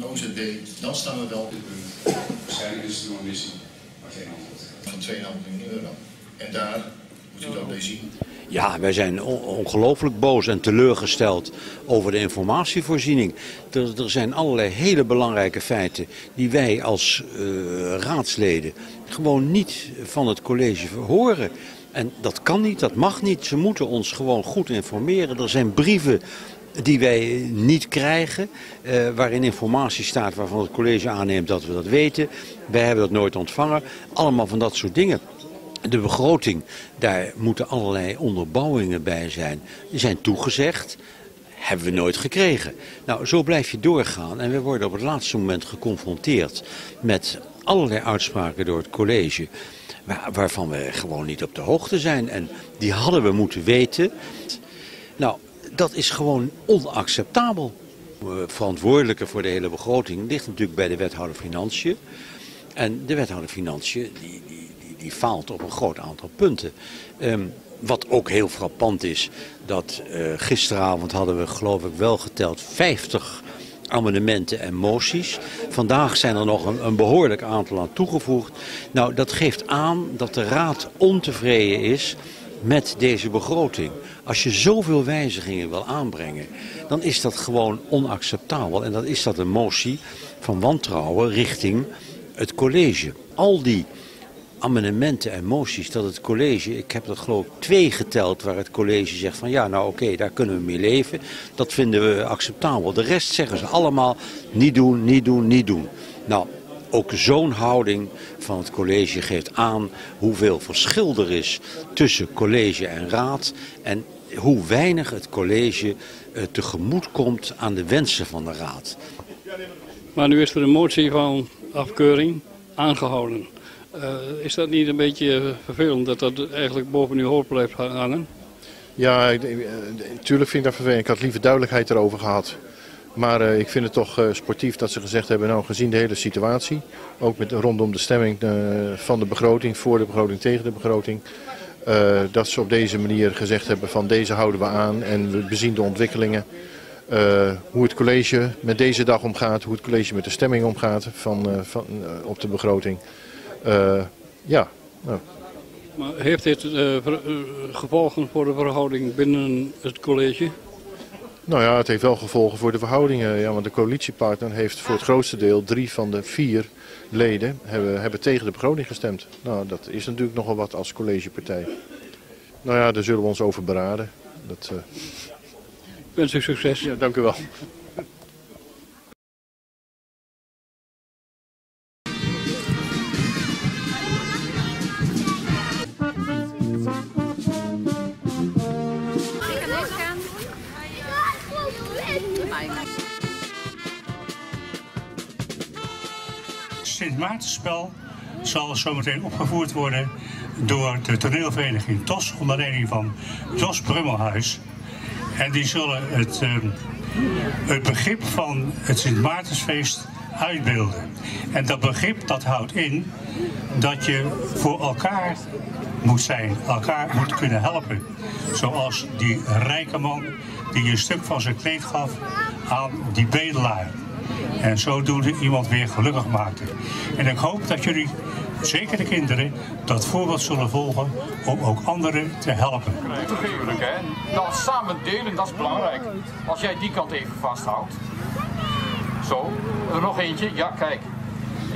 van de OZB, dan staan we wel Waarschijnlijk is het nog een missie, maar geen antwoord. van 2,5 miljoen euro. En daar moet u dat bij zien. Ja, wij zijn on- ongelooflijk boos en teleurgesteld over de informatievoorziening. Er, er zijn allerlei hele belangrijke feiten die wij als eh, raadsleden gewoon niet van het college horen. En dat kan niet, dat mag niet. Ze moeten ons gewoon goed informeren. Er zijn brieven die wij niet krijgen, eh, waarin informatie staat waarvan het college aanneemt dat we dat weten. Wij hebben dat nooit ontvangen. Allemaal van dat soort dingen. De begroting, daar moeten allerlei onderbouwingen bij zijn. Die zijn toegezegd, hebben we nooit gekregen. Nou, zo blijf je doorgaan en we worden op het laatste moment geconfronteerd met allerlei uitspraken door het college. waar- Waarvan we gewoon niet op de hoogte zijn. En die hadden we moeten weten. Nou, dat is gewoon onacceptabel. De verantwoordelijke voor de hele begroting ligt natuurlijk bij de wethouder Financiën. En de wethouder Financiën die, die, die, die faalt op een groot aantal punten. Ehm, wat ook heel frappant is, dat eh, gisteravond hadden we geloof ik wel geteld 50 amendementen en moties. Vandaag zijn er nog een, een behoorlijk aantal aan toegevoegd. Nou, dat geeft aan dat de raad ontevreden is met deze begroting. Als je zoveel wijzigingen wil aanbrengen, dan is dat gewoon onacceptabel. En dan is dat een motie van wantrouwen richting het college. Al die amendementen en moties dat het college, ik heb dat geloof ik twee geteld waar het college zegt van ja nou oké daar kunnen we mee leven. Dat vinden we acceptabel. De rest zeggen ze allemaal niet doen, niet doen, niet doen. Nou, ook zo'n houding van het college geeft aan hoeveel verschil er is tussen college en raad. En hoe weinig het college eh, tegemoet komt aan de wensen van de raad. Maar nu is er een motie van afkeuring aangehouden. Eh, is dat niet een beetje vervelend dat dat eigenlijk boven uw hoofd blijft hangen? Ja, eh, natuurlijk vind ik dat vervelend. Ik had liever duidelijkheid erover gehad. Maar eh, ik vind het toch eh, sportief dat ze gezegd hebben, nou gezien de hele situatie, ook met, rondom de stemming eh, van de begroting, voor de begroting, tegen de begroting, dat ze op deze manier gezegd hebben van deze houden we aan en we bezien de ontwikkelingen. hoe het college met deze dag omgaat, hoe het college met de stemming omgaat van, van, op de begroting. Ja, nou, Maar heeft dit gevolgen voor de verhouding binnen het college? Nou ja, het heeft wel gevolgen voor de verhoudingen. Ja, want de coalitiepartner heeft voor het grootste deel drie van de vier leden hebben, hebben tegen de begroting gestemd. Nou, dat is natuurlijk nogal wat als collegepartij. Nou ja, daar zullen we ons over beraden. Dat, eh, Ik wens u succes. ja, dank u wel. Sint Maartenspel zal zometeen opgevoerd worden door de toneelvereniging TOS onder leiding van Jos Brummelhuis. En die zullen het, eh, het begrip van het Sint Maartensfeest uitbeelden. En dat begrip dat houdt in dat je voor elkaar moet zijn, elkaar moet kunnen helpen. Zoals die rijke man die een stuk van zijn kleed gaf aan die bedelaar. En zodoende iemand weer gelukkig maakte. En ik hoop dat jullie, zeker de kinderen, dat voorbeeld zullen volgen om ook anderen te helpen. Toegeeflijk, hè? Dat samen delen, dat is belangrijk. Als jij die kant even vasthoudt. Zo, er nog eentje. Ja, kijk.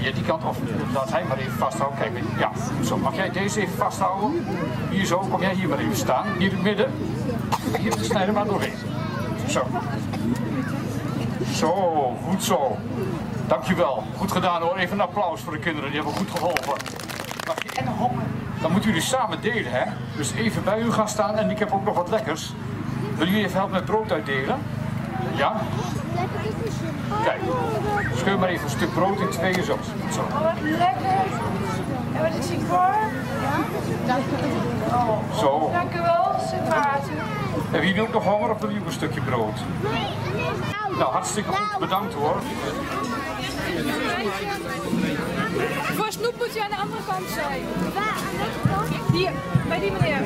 Ja, die kant, of laat hij maar even vasthouden. Kijk, ja, zo. Mag jij deze even vasthouden? Hier zo, kom jij hier maar even staan. Hier in het midden. Hier, snij er maar doorheen. Zo. Zo, goed zo. Dankjewel. Goed gedaan hoor. Even een applaus voor de kinderen, die hebben goed geholpen. Mag je en hop. Dan moeten jullie samen delen, hè? Dus even bij u gaan staan en ik heb ook nog wat lekkers. Willen jullie even helpen met brood uitdelen? Ja? Kijk, scheur maar even een stuk brood in tweeën zo. zo. Wat lekker. En wat is ik voor? Zo. Dank u wel, Maarten. Hebben jullie ook nog honger of willen jullie ook een stukje brood? Nou, hartstikke goed. Bedankt hoor. Voor snoep moet je aan de andere kant zijn. Waar? Hier, bij die meneer.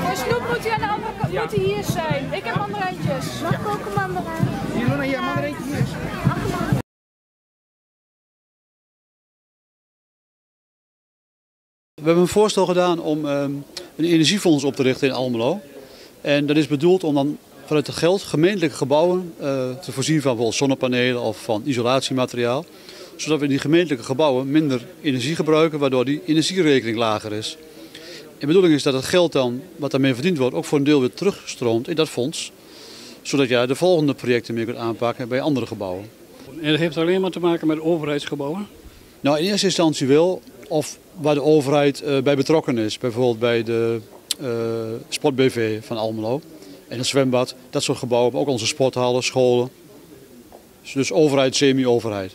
Voor snoep moet je aan de andere kant moet hier zijn. Ik heb mandarijntjes. Mag ik ook een mandarijn? Nou, hier jij mandarijntjes? We hebben een voorstel gedaan om ehm, een energiefonds op te richten in Almelo. En dat is bedoeld om dan vanuit het geld gemeentelijke gebouwen uh, te voorzien van bijvoorbeeld zonnepanelen of van isolatiemateriaal. Zodat we in die gemeentelijke gebouwen minder energie gebruiken, waardoor die energierekening lager is. De bedoeling is dat het geld dan, wat daarmee verdiend wordt, ook voor een deel weer terugstroomt in dat fonds. Zodat je de volgende projecten meer kunt aanpakken bij andere gebouwen. En dat heeft alleen maar te maken met overheidsgebouwen? Nou, in eerste instantie wel. Of waar de overheid uh, bij betrokken is. Bijvoorbeeld bij de uh, SportBV van Almelo. En het zwembad. Dat soort gebouwen. Ook onze sporthallen, scholen. Dus overheid, semi-overheid.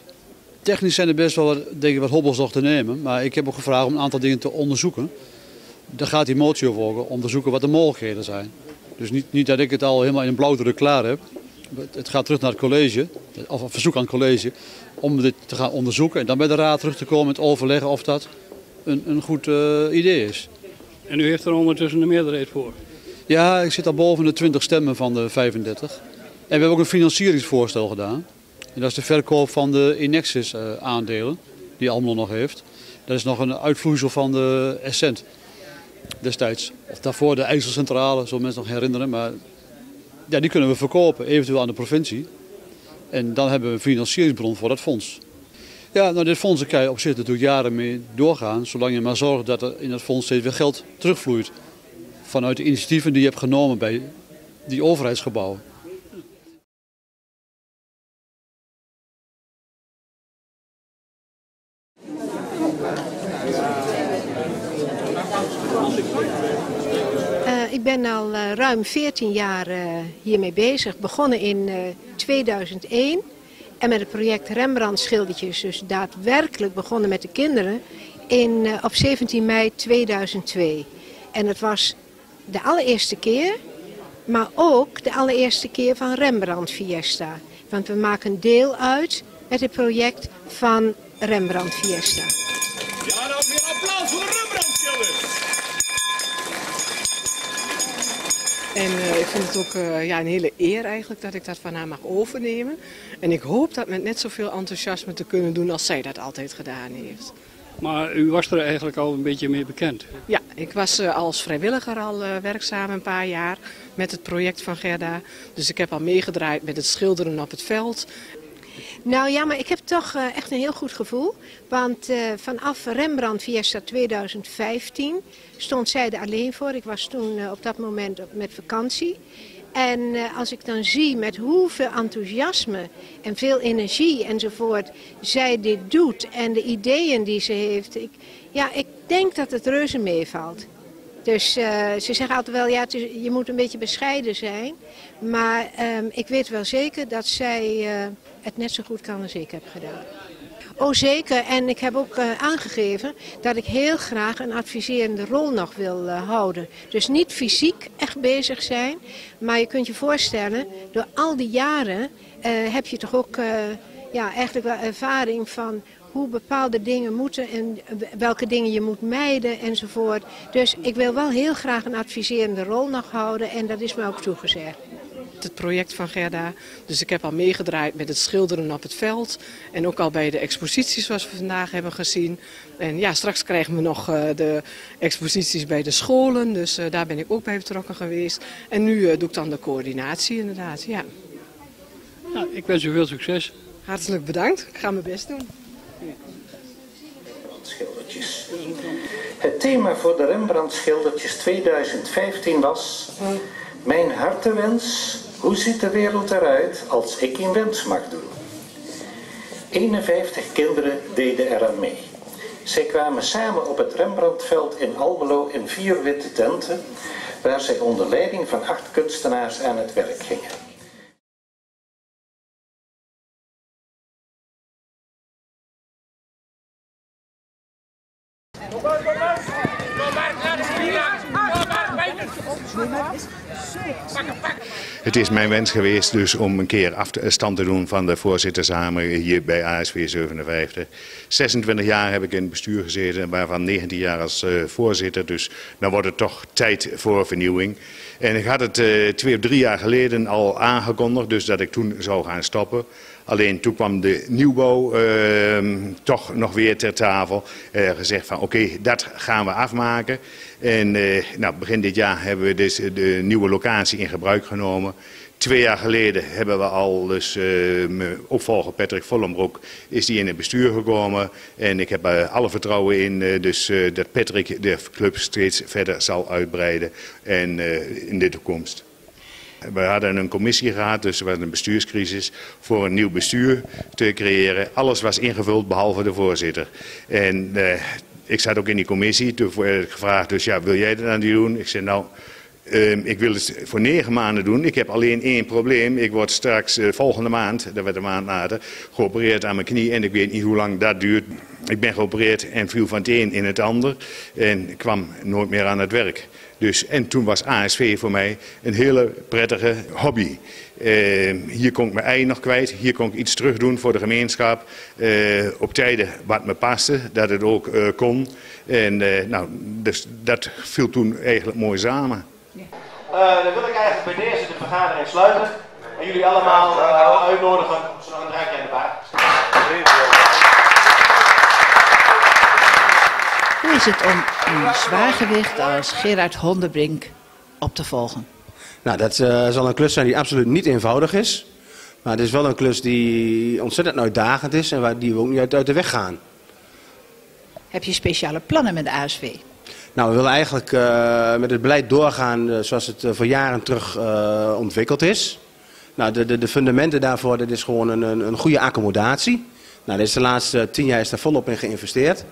Technisch zijn er best wel wat, denk ik, wat hobbels nog te nemen. Maar ik heb ook gevraagd om een aantal dingen te onderzoeken. Daar gaat die motie over onderzoeken wat de mogelijkheden zijn. Dus niet, niet dat ik het al helemaal in een blauwdruk klaar heb. Het gaat terug naar het college, of een verzoek aan het college, om dit te gaan onderzoeken. En dan bij de raad terug te komen met overleggen of dat een, een goed uh, idee is. En u heeft er ondertussen een meerderheid voor? Ja, ik zit al boven de 20 stemmen van de 35. En we hebben ook een financieringsvoorstel gedaan. En dat is de verkoop van de Inexis uh, aandelen, die Almelo nog heeft. Dat is nog een uitvloeisel van de Essent destijds. Of daarvoor de IJsselcentrale, zo mensen nog herinneren. Maar ja, die kunnen we verkopen, eventueel aan de provincie. En dan hebben we een financieringsbron voor dat fonds. Ja, nou dit fonds kan je op zich natuurlijk jaren mee doorgaan. Zolang je maar zorgt dat er in dat fonds steeds weer geld terugvloeit. Vanuit de initiatieven die je hebt genomen bij die overheidsgebouwen. ik ben al uh, ruim 14 jaar uh, hiermee bezig. Begonnen in uh, 2001 en met het project Rembrandt schildertjes. Dus daadwerkelijk begonnen met de kinderen in, op 17 mei 2002. En het was de allereerste keer, maar ook de allereerste keer van Rembrandt Fiesta. Want we maken deel uit met het project van Rembrandt Fiesta. Ja, dan weer applaus voor Rembrandt schilders. En uh, ik vind het ook uh, ja, een hele eer eigenlijk dat ik dat van haar mag overnemen. En ik hoop dat met net zoveel enthousiasme te kunnen doen als zij dat altijd gedaan heeft. Maar u was er eigenlijk al een beetje mee bekend? Ja, ik was uh, als vrijwilliger al werkzaam een paar jaar met het project van Gerda. Dus ik heb al meegedraaid met het schilderen op het veld. Nou ja, maar ik heb toch uh, echt een heel goed gevoel. Want uh, vanaf Rembrandt Fiesta 2015 stond zij er alleen voor. Ik was toen uh, op dat moment met vakantie. En als ik dan zie met hoeveel enthousiasme en veel energie enzovoort zij dit doet en de ideeën die ze heeft. Ik, ja, ik denk dat het reuze meevalt. Dus uh, ze zeggen altijd wel, ja, je moet een beetje bescheiden zijn. Maar um, ik weet wel zeker dat zij uh, het net zo goed kan als ik heb gedaan. Oh zeker, en ik heb ook uh, aangegeven dat ik heel graag een adviserende rol nog wil houden. Dus niet fysiek echt bezig zijn, maar je kunt je voorstellen, door al die jaren heb je toch ook ja, eigenlijk wel ervaring van hoe bepaalde dingen moeten en welke dingen je moet mijden enzovoort. Dus ik wil wel heel graag een adviserende rol nog houden en dat is me ook toegezegd. Het project van Gerda. Dus ik heb al meegedraaid met het schilderen op het veld. En ook al bij de exposities zoals we vandaag hebben gezien. En ja, straks krijgen we nog uh, de exposities bij de scholen. Dus uh, daar ben ik ook bij betrokken geweest. En nu uh, doe ik dan de coördinatie inderdaad, ja. Nou, ik wens u veel succes. Hartelijk bedankt. Ik ga mijn best doen. Schildertjes. Het thema voor de Rembrandt schildertjes 2015 was Mijn hartewens, hoe ziet de wereld eruit als ik een wens mag doen? 51 kinderen deden eraan mee. Zij kwamen samen op het Rembrandtveld in Almelo in vier witte tenten, waar zij onder leiding van acht kunstenaars aan het werk gingen. Het is mijn wens geweest dus om een keer afstand te doen van de voorzittersamen hier bij ASV 57. 26 jaar heb ik in het bestuur gezeten, waarvan 19 jaar als uh, voorzitter. Dus dan wordt het toch tijd voor vernieuwing. En ik had het uh, twee of drie jaar geleden al aangekondigd, dus dat ik toen zou gaan stoppen. Alleen toen kwam de nieuwbouw ehm, toch nog weer ter tafel. Uh, gezegd van oké, dat gaan we afmaken. En uh, nou, begin dit jaar hebben we dus de nieuwe locatie in gebruik genomen. Twee jaar geleden hebben we al, dus mijn opvolger Patrick Vollenbroek is die in het bestuur gekomen. En ik heb er alle vertrouwen in dus, dat Patrick de club steeds verder zal uitbreiden en, in de toekomst. We hadden een commissie gehad, dus er was een bestuurscrisis, voor een nieuw bestuur te creëren. Alles was ingevuld behalve de voorzitter. En ik zat ook in die commissie, toen werd ik gevraagd, dus ja, wil jij dat dan doen? Ik zei nou... Uh, ik wil het voor negen maanden doen. Ik heb alleen één probleem. Ik word straks uh, volgende maand, dat werd een maand later, geopereerd aan mijn knie. En ik weet niet hoe lang dat duurt. Ik ben geopereerd en viel van het een in het ander. En kwam nooit meer aan het werk. Dus, en toen was ASV voor mij een hele prettige hobby. Uh, hier kon ik mijn ei nog kwijt. Hier kon ik iets terug doen voor de gemeenschap. op tijden wat me paste, dat het ook kon. En nou, dus dat viel toen eigenlijk mooi samen. Uh, dan wil ik eigenlijk bij deze de vergadering sluiten. En jullie allemaal uh, uitnodigen om zo'n drankje aan de baak. Is het om een zwaargewicht als Gerard Hondenbrink op te volgen? Nou, dat uh, zal een klus zijn die absoluut niet eenvoudig is. Maar het is wel een klus die ontzettend uitdagend is en waar die we ook niet uit, uit de weg gaan. Heb je speciale plannen met de ASV? Nou, we willen eigenlijk uh, met het beleid doorgaan uh, zoals het voor jaren terug ontwikkeld is. Nou, de, de, de, fundamenten daarvoor, dat is gewoon een, een, een goede accommodatie. Nou, is de laatste tien jaar is daar volop in geïnvesteerd.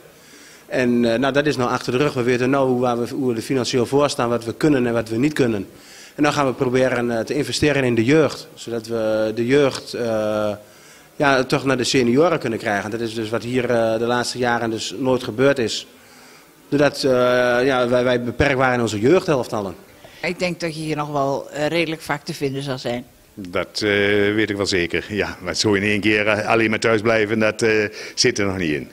En nou, dat is nou achter de rug. We weten nou hoe, waar we, hoe we er financieel voor staan, wat we kunnen en wat we niet kunnen. En dan gaan we proberen te investeren in de jeugd. Zodat we de jeugd ja, toch naar de senioren kunnen krijgen. Dat is dus wat hier de laatste jaren dus nooit gebeurd is doordat uh, ja, wij, wij beperkt waren in onze jeugdhelftallen. Ik denk dat je hier nog wel uh, redelijk vaak te vinden zal zijn. Dat uh, weet ik wel zeker, ja. Maar zo in één keer alleen maar thuis blijven, dat zit er nog niet in.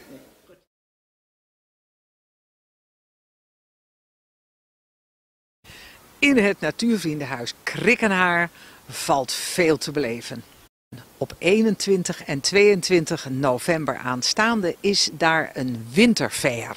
In het natuurvriendenhuis Krikkenhaar valt veel te beleven. Op 21 en 22 november aanstaande is daar een winterfair.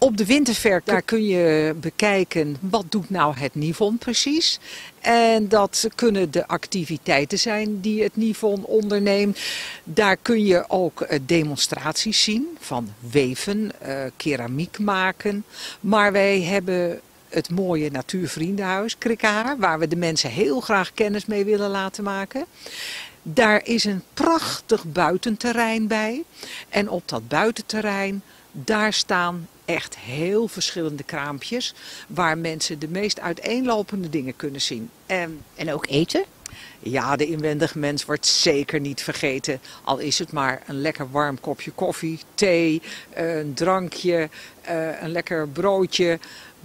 Op de winterfair daar kun je bekijken wat doet nou het Nivon precies. En dat kunnen de activiteiten zijn die het Nivon onderneemt. Daar kun je ook eh, demonstraties zien van weven, uh, keramiek maken. Maar wij hebben het mooie natuurvriendenhuis Krikhaar, waar we de mensen heel graag kennis mee willen laten maken. Daar is een prachtig buitenterrein bij. En op dat buitenterrein, daar staan echt heel verschillende kraampjes waar mensen de meest uiteenlopende dingen kunnen zien. En, en ook eten? Ja, de inwendige mens wordt zeker niet vergeten. Al is het maar een lekker warm kopje koffie, thee, een drankje, eh, een lekker broodje.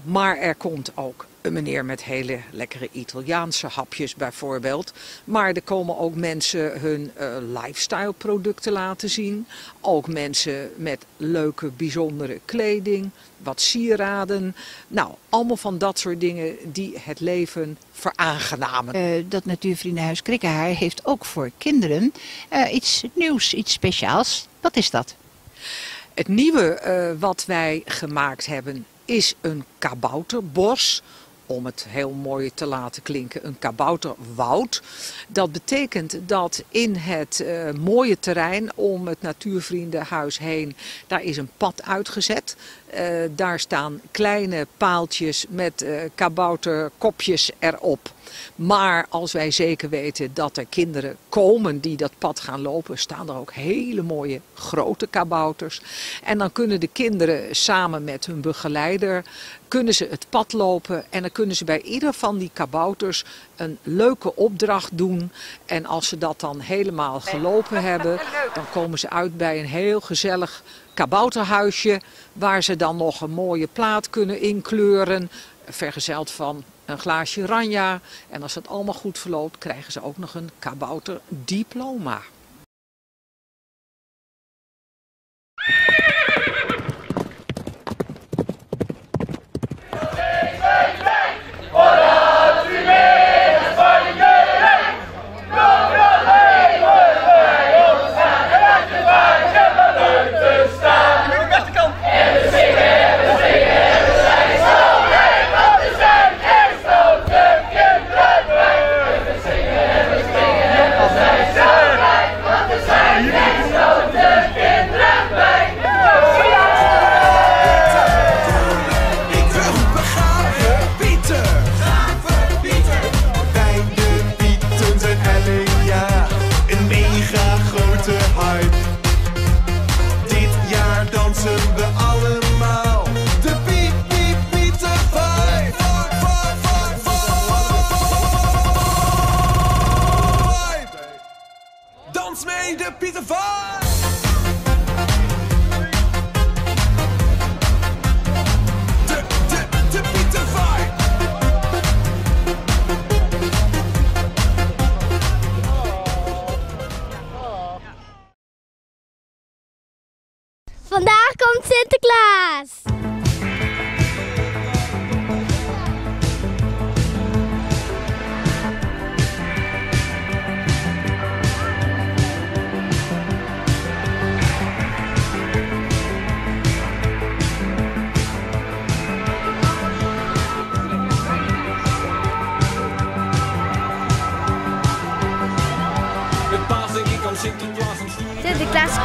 Maar er komt ook een meneer met hele lekkere Italiaanse hapjes bijvoorbeeld. Maar er komen ook mensen hun uh, lifestyle producten laten zien. Ook mensen met leuke bijzondere kleding, wat sieraden. Nou, allemaal van dat soort dingen die het leven veraangenamen. Uh, dat Natuurvriendenhuis Krikkenhaar heeft ook voor kinderen uh, iets nieuws, iets speciaals. Wat is dat? Het nieuwe wat wij gemaakt hebben is een kabouterbos om het heel mooi te laten klinken, een kabouterwoud. Dat betekent dat in het uh, mooie terrein om het Natuurvriendenhuis heen, daar is een pad uitgezet. Uh, daar staan kleine paaltjes met uh, kabouterkopjes erop. Maar als wij zeker weten dat er kinderen komen die dat pad gaan lopen, staan er ook hele mooie grote kabouters. En dan kunnen de kinderen samen met hun begeleider kunnen ze het pad lopen en dan kunnen ze bij ieder van die kabouters een leuke opdracht doen. En als ze dat dan helemaal gelopen hebben, dan komen ze uit bij een heel gezellig kabouterhuisje waar ze dan nog een mooie plaat kunnen inkleuren, vergezeld van een glaasje ranja. En als het allemaal goed verloopt, krijgen ze ook nog een kabouterdiploma.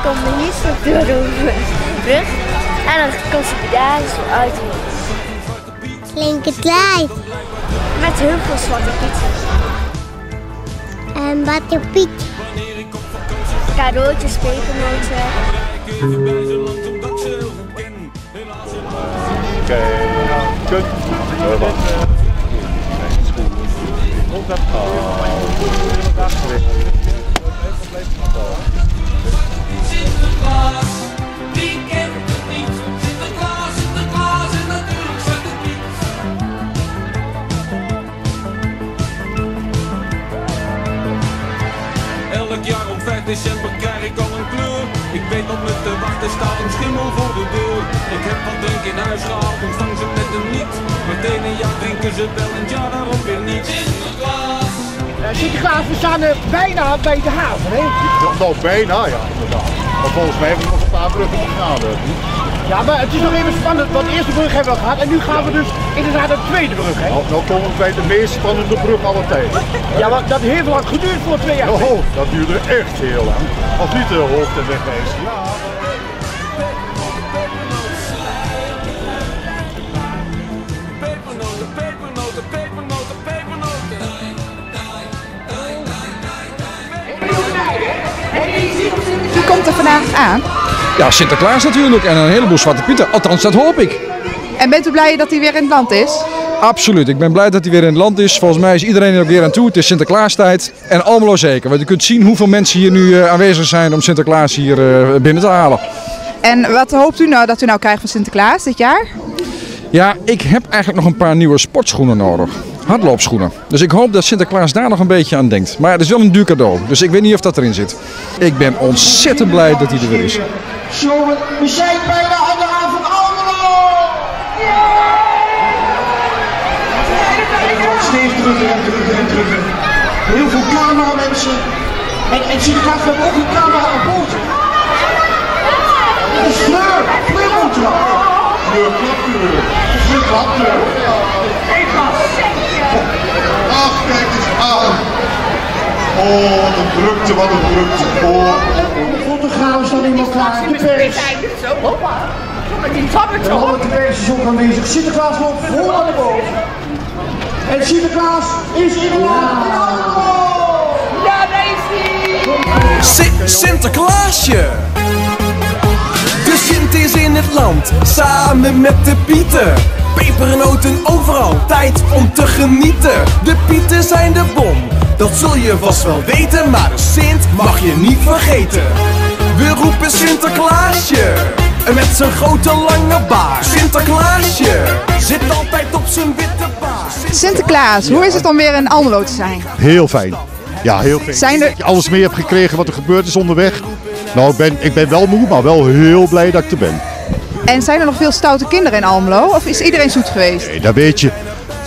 Zo door de brug. En dan komt hij daar zo uit. Linkerklei. Met heel veel zwarte piet. En wat je piet. Cadeautjes, pepernoten. Oké, kut. Komt dat? Sinterklaas, december krijg ik al een kleur. Ik weet wat me te wachten staat, een schimmel voor de deur. Ik heb wat drink in huis gehaald, ontvang ze met een niet. Meteen een jaar drinken ze wel en jaar daarop weer niet. Sinterklaas. Sinterklaas, we staan er bijna bij de haven, hè? Nou, bijna, ja, inderdaad. Maar volgens mij hebben we nog een paar bruggen te gaan. hè. Ja, maar het is nog even spannend, want de eerste brug hebben we gehad en nu gaan we dus inderdaad naar de tweede brug, hè? Nou, nou komen we bij de meest spannende brug aller tijden. Ja, maar dat heeft lang geduurd voor twee jaar. Oh, dat duurde echt heel lang. Als niet de hoogte wegwijs. Ja. Komt er vandaag aan? Ja, Sinterklaas natuurlijk en een heleboel Zwarte Pieten. Althans, dat hoop ik. En bent u blij dat hij weer in het land is? Absoluut. Ik ben blij dat hij weer in het land is. Volgens mij is iedereen er ook weer aan toe. Het is Sinterklaastijd. En Almelo zeker. Want je kunt zien hoeveel mensen hier nu eh, aanwezig zijn om Sinterklaas hier eh, binnen te halen. En wat hoopt u nou dat u nou krijgt van Sinterklaas dit jaar? Ja, ik heb eigenlijk nog een paar nieuwe sportschoenen nodig. Hardloopschoenen. Dus ik hoop dat Sinterklaas daar nog een beetje aan denkt. Maar het is wel een duur cadeau. Dus ik weet niet of dat erin zit. Ik ben ontzettend blij dat hij er weer is. Jongen, we zijn bijna aan de avond Almelo! Steeds terug en terug en terug. Heel veel cameramensen. En, en Sinterklaas heeft ook een camera aan boord. Het is Fleur, Fleur moet er al. Fleur, klapkleur. Ach, kijk eens aan. Oh, wat een drukte, wat een drukte. Oh. De fotografen staan in elkaar. De pers. Met die tabbert En alle de pers is ook aanwezig. Sinterklaas loopt vol aan de boven. En Sinterklaas is in Almelo. Ja, daar is hij! Sinterklaasje! De Sint is in het land, samen met de Pieten. Pepernoten overal, tijd om te genieten. De Pieten zijn de bom, dat zul je vast wel weten. Maar de Sint mag je niet vergeten. We roepen Sinterklaasje, met zijn grote lange baard. Sinterklaasje, zit altijd op zijn witte paard. Sinterklaas, hoe is het om weer in Almelo te zijn? Heel fijn. Ja, heel fijn. Zijn er- Dat je alles mee hebt gekregen wat er gebeurd is onderweg. Nou, ik ben, ik ben wel moe, maar wel heel blij dat ik er ben. En zijn er nog veel stoute kinderen in Almelo? Of is iedereen zoet geweest? Nee, dat weet je.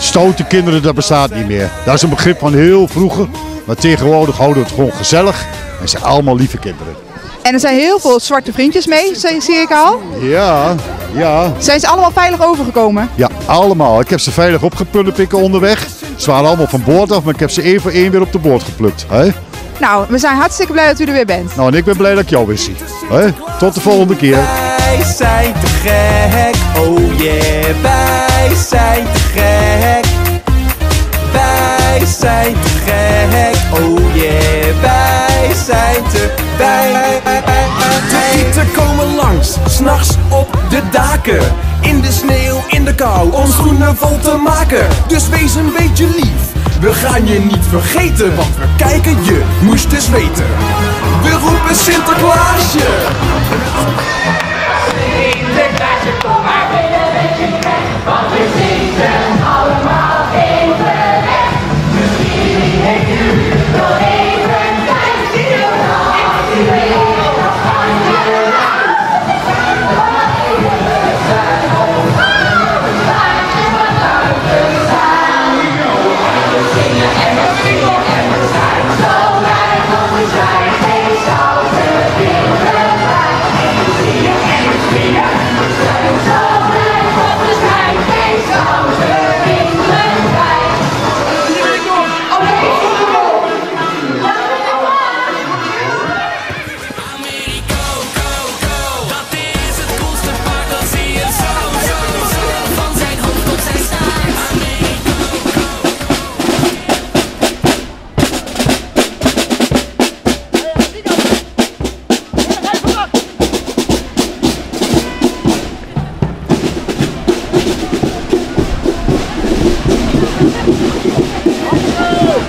Stoute kinderen, dat bestaat niet meer. Dat is een begrip van heel vroeger. Maar tegenwoordig houden we het gewoon gezellig. En zijn allemaal lieve kinderen. En er zijn heel veel zwarte vriendjes mee, zie zie ik al. Ja, ja. Zijn ze allemaal veilig overgekomen? Ja, allemaal. Ik heb ze veilig opgepullepikken onderweg. Ze waren allemaal van boord af, maar ik heb ze één voor één weer op de boord geplukt. Hè? Nou, we zijn hartstikke blij dat u er weer bent. Nou, en ik ben blij dat ik jou weer zie. Hè? Tot de volgende keer. Te gek, oh yeah, wij zijn te gek. Wij zijn te gek, oh yeah, wij zijn te wij. De pieten komen langs, s'nachts op de daken. In de sneeuw, in de kou, om schoenen vol te maken. Dus wees een beetje lief, We gaan je niet vergeten, want we kijken je moest eens weten. We roepen Sinterklaasje. Vai,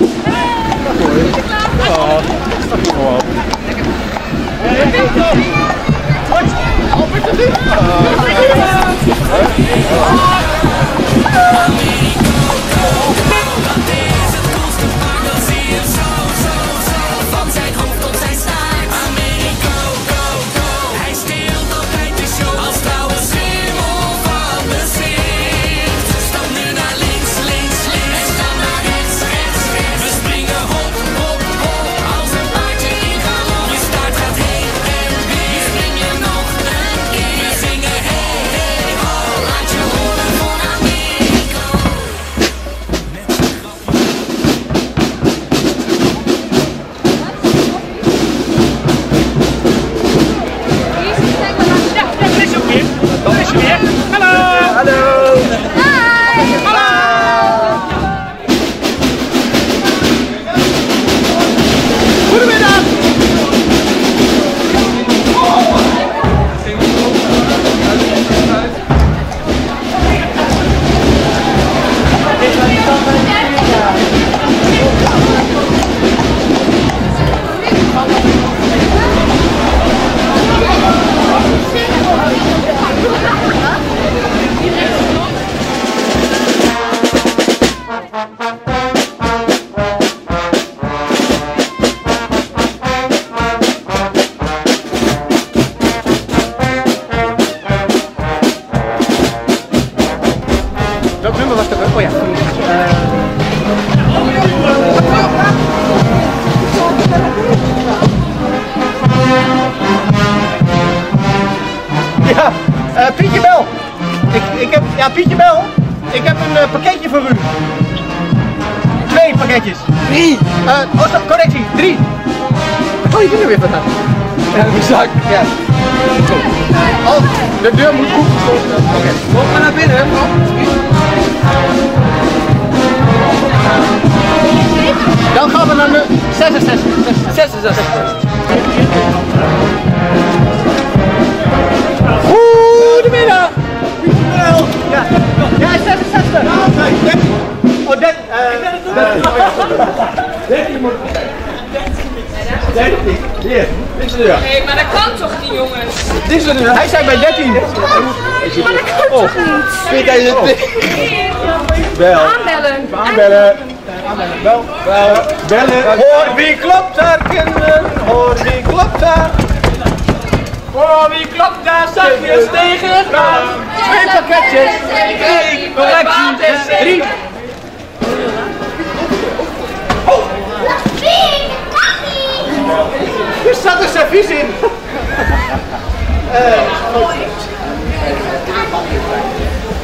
Oh, Uh, Pietje Bel. Ik, ik heb, ja, Pietje Bel. Ik heb een uh, pakketje voor u. Twee pakketjes. Drie. Uh, oh, stop, correctie. Drie. Oh, je kunt weer vandaan. Ja, mijn zak. Ja. Oh, de deur moet goed gesloten. Oké. Okay. Kom maar naar binnen, hè. Dan gaan we naar de 66. 66. 66. Ja, ja 66! Oh, dat, eh... 13 moet... 13. Hier, dit is de deur. Nee, maar dat kan toch niet, jongens? Dit is de deur. Hij zei bij 13. Maar dat kan toch niet? Vind jij het? Bel. Aanbellen. Aanbellen. Bel. Bel. Bellen. Hoor wie klopt daar, kinderen? Hoor wie klopt daar? Hoor wie klopt daar? Zachtjes tegen het raam. Twee pakketjes. Twee pakketjes. Drie. Er zat een servies in. Eh,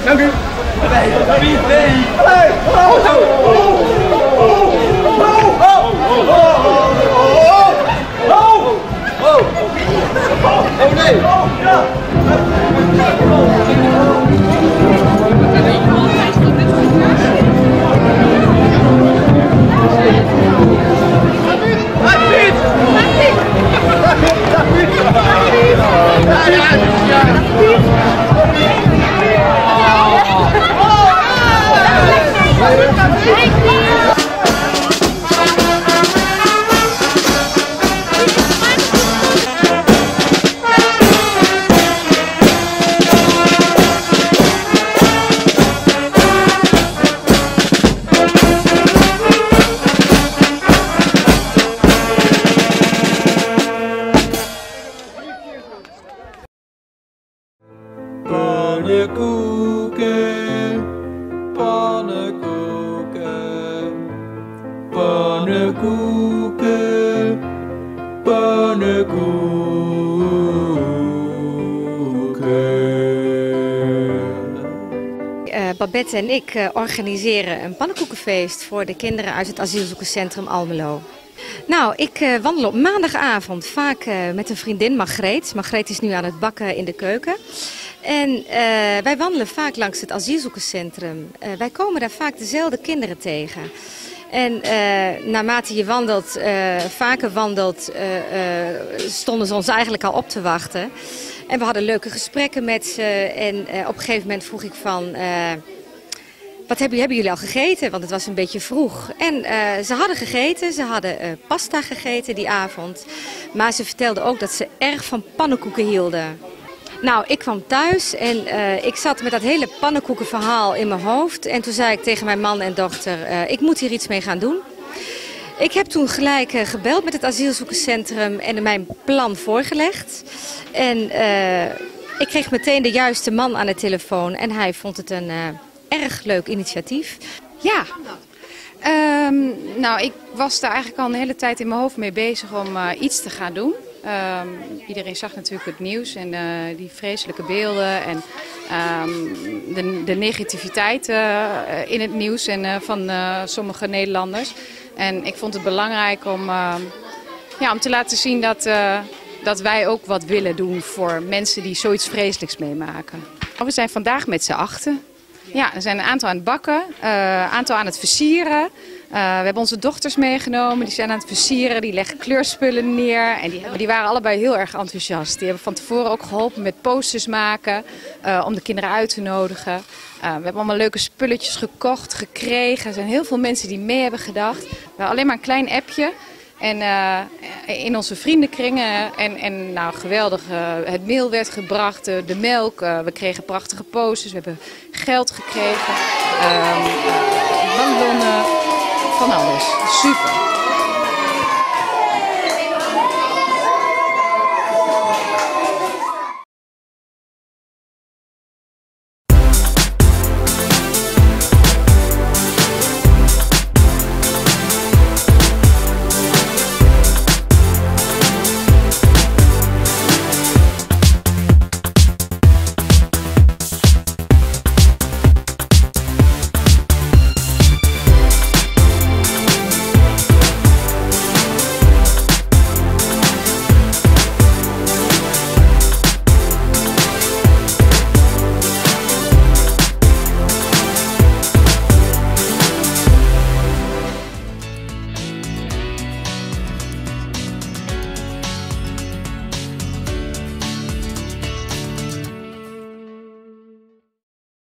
Dank u. Nee, nee. Hey, oh, oh, oh, oh, oh, Hey! En ik eh, organiseren een pannenkoekenfeest voor de kinderen uit het asielzoekerscentrum Almelo. Nou, ik eh, wandel op maandagavond vaak eh, met een vriendin, Margreet. Margreet is nu aan het bakken in de keuken. En wij wandelen vaak langs het asielzoekerscentrum. Wij komen daar vaak dezelfde kinderen tegen. En naarmate je wandelt, vaker wandelt, stonden ze ons eigenlijk al op te wachten. En we hadden leuke gesprekken met ze. En op een gegeven moment vroeg ik van... wat hebben, jullie al gegeten? Want het was een beetje vroeg. En eh, ze hadden gegeten, ze hadden eh, pasta gegeten die avond. Maar ze vertelden ook dat ze erg van pannenkoeken hielden. Nou, ik kwam thuis en eh, ik zat met dat hele pannenkoekenverhaal in mijn hoofd. En toen zei ik tegen mijn man en dochter, ik moet hier iets mee gaan doen. Ik heb toen gelijk gebeld met het asielzoekerscentrum en mijn plan voorgelegd. En ik kreeg meteen de juiste man aan de telefoon en hij vond het een erg leuk initiatief. Ja. Ehm, nou, ik was daar eigenlijk al een hele tijd in mijn hoofd mee bezig om eh, iets te gaan doen. Ehm, iedereen zag natuurlijk het nieuws en eh, die vreselijke beelden en ehm, de, de negativiteit eh, in het nieuws en van sommige Nederlanders. En ik vond het belangrijk om, ja, om te laten zien dat, dat wij ook wat willen doen voor mensen die zoiets vreselijks meemaken. We zijn vandaag met z'n achten. Ja, er zijn een aantal aan het bakken, een aantal aan het versieren. Eh, we hebben onze dochters meegenomen, die zijn aan het versieren, die leggen kleurspullen neer. En die, die waren allebei heel erg enthousiast. Die hebben van tevoren ook geholpen met posters maken, eh, om de kinderen uit te nodigen. Eh, we hebben allemaal leuke spulletjes gekocht, gekregen. Er zijn heel veel mensen die mee hebben gedacht. We hebben alleen maar een klein appje. En eh, in onze vriendenkringen. En, en nou, geweldig. eh, het meel werd gebracht, eh, de melk. we kregen prachtige posters. We hebben geld gekregen. bankbonnen. Van alles. Super.